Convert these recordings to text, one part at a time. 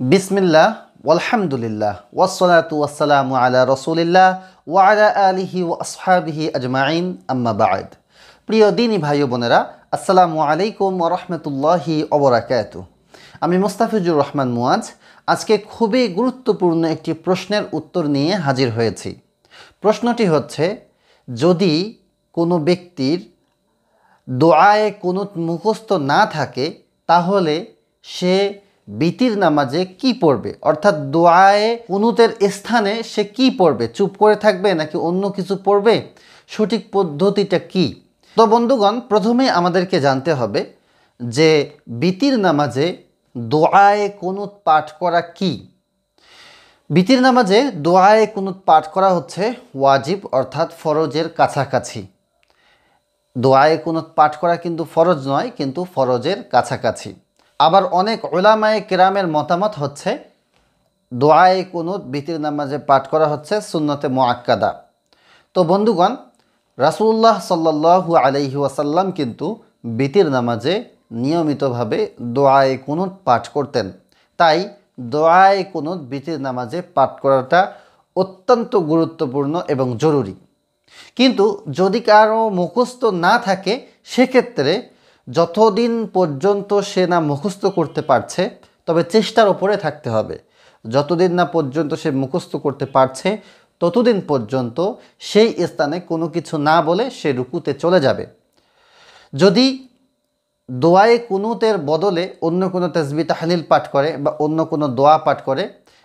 বিসমিল্লাহ আলহামদুলিল্লাহ ওয়াসসালাতু ওয়াসসালামু আলা রসুলিল্লাহ ওয়া আলা আলিহি ওয়া আসহাবিহি আজমাইন, আম্মা বা'দ। প্রিয় দিনী ভাই ও বোনেরা, আসসালামু আলাইকুম রাহমাতুল্লাহি ওয়া বারাকাতুহু। আমি মোস্তাফিজুর রহমান মুয়াজ আজকে খুবই গুরুত্বপূর্ণ একটি প্রশ্নের উত্তর নিয়ে হাজির হয়েছি। প্রশ্নটি হচ্ছে, যদি কোনো ব্যক্তির দোয়ায়ে কোনো মুখস্থ না থাকে, তাহলে সে বিতির নামাজে কি পড়বে? অর্থাৎ দোয়ায়ে কুনুতের স্থানে সে কি পড়বে? চুপ করে থাকবে নাকি অন্য কিছু পড়বে? সঠিক পদ্ধতিটা কি? তো বন্ধুগণ, প্রথমে আমাদেরকে জানতে হবে যে বিতির নামাজে দোয়ায়ে কুনুত পাঠ করা কি? বিতির নামাজে দোয়ায়ে কুনুত পাঠ করা হচ্ছে ওয়াজিব, অর্থাৎ ফরজের কাছাকাছি। দোয়ায়ে কুনুত পাঠ করা কিন্তু ফরজ নয়, কিন্তু ফরজের কাছাকাছি। আবার অনেক ওলামায়ে কেরামের মতামত হচ্ছে, দোয়ায়ে কুনুত, বিতির নামাজে পাঠ করা হচ্ছে সুন্নতে মোয়াক্কাদা তো বন্ধুগণ রাসুল্লাহ সাল্লাহু আলহি ওয়াসাল্লাম কিন্তু বিতির নামাজে নিয়মিতভাবে দোয়ায়ে কুনুত পাঠ করতেন। তাই দোয়ায়ে কুনুত, বিতির নামাজে পাঠ করাটা অত্যন্ত গুরুত্বপূর্ণ এবং জরুরি। কিন্তু যদি কারও মুখস্থ না থাকে, সেক্ষেত্রে যতদিন পর্যন্ত সে না মুখস্থ করতে পারছে, তবে চেষ্টার ওপরে থাকতে হবে। যতদিন না পর্যন্ত সে মুখস্থ করতে পারছে, ততদিন পর্যন্ত সেই স্থানে কোনো কিছু না বলে সে রুকুতে চলে যাবে। যদি দোয়ায়ে কুনুতের বদলে অন্য কোনো তসবি তাহলিল পাঠ করে বা অন্য কোনো দোয়া পাঠ করে,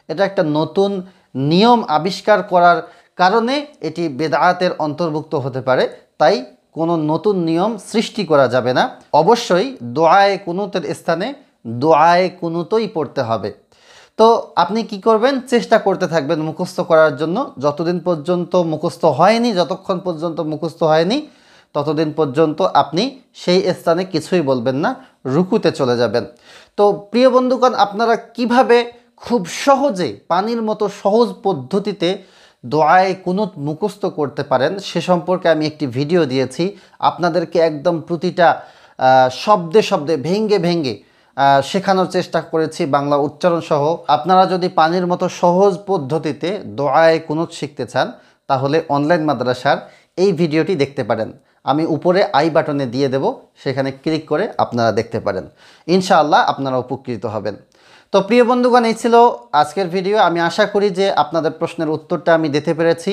এটা একটা নতুন নিয়ম আবিষ্কার করার কারণে এটি বেদায়াতের অন্তর্ভুক্ত হতে পারে। তাই কোনো নতুন নিয়ম সৃষ্টি করা যাবে না। অবশ্যই দোয়ায়ে কুনুতের স্থানে দোয়ায়ে কুনুতই পড়তে হবে। তো আপনি কি করবেন? চেষ্টা করতে থাকবেন মুখস্থ করার জন্য। যতদিন পর্যন্ত মুখস্থ হয়নি, যতক্ষণ পর্যন্ত মুখস্থ হয়নি, ততদিন পর্যন্ত আপনি সেই স্থানে কিছুই বলবেন না, রুকুতে চলে যাবেন। তো প্রিয় বন্ধুগণ, আপনারা কীভাবে খুব সহজে, পানির মতো সহজ পদ্ধতিতে দোয়ায় কুনুত মুখস্থ করতে পারেন। সে সম্পর্কে আমি একটি ভিডিও দিয়েছি। আপনাদেরকে একদম প্রতিটা শব্দে শব্দে, ভেঙ্গে ভেঙ্গে শেখানোর চেষ্টা করেছি বাংলা উচ্চারণ সহ। আপনারা যদি পানির মতো সহজ পদ্ধতিতে দোয়ায় কুনুত শিখতে চান, তাহলে অনলাইন মাদ্রাসার এই ভিডিওটি দেখতে পারেন। আমি উপরে আই বাটনে দিয়ে দেব, সেখানে ক্লিক করে আপনারা দেখতে পারেন। ইনশাআল্লাহ আপনারা উপকৃত হবেন। তো প্রিয় বন্ধুগণ, এই ছিল আজকের ভিডিও। আমি আশা করি যে আপনাদের প্রশ্নের উত্তরটা আমি দিতে পেরেছি।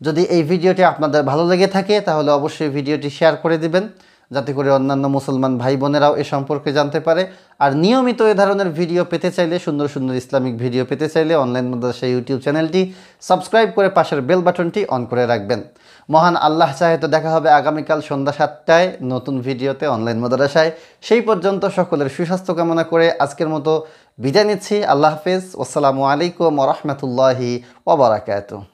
যদি এই ভিডিওটি আপনাদের ভালো লেগে থাকে, তাহলে অবশ্যই ভিডিওটি শেয়ার করে দিবেন। যাতে করে অন্যান্য মুসলমান ভাই বোনেরাও এ সম্পর্কে জানতে পারে। আর নিয়মিত এ ধরনের ভিডিও পেতে চাইলে, সুন্দর সুন্দর ইসলামিক ভিডিও পেতে চাইলে অনলাইন মাদ্রাসা ইউটিউব চ্যানেলটি সাবস্ক্রাইব করে পাশের বেল বাটনটি অন করে রাখবেন। মহান আল্লাহ চাহে তো দেখা হবে আগামীকাল সন্ধ্যা সাতটায় নতুন ভিডিওতে অনলাইন মাদ্রাসায়। সেই পর্যন্ত সকলের সুস্বাস্থ্য কামনা করে আজকের মতো বিদায় নিচ্ছি। আল্লাহ হাফেজ। আসসালামু আলাইকুম রহমতুল্লাহি ওবরাকাতু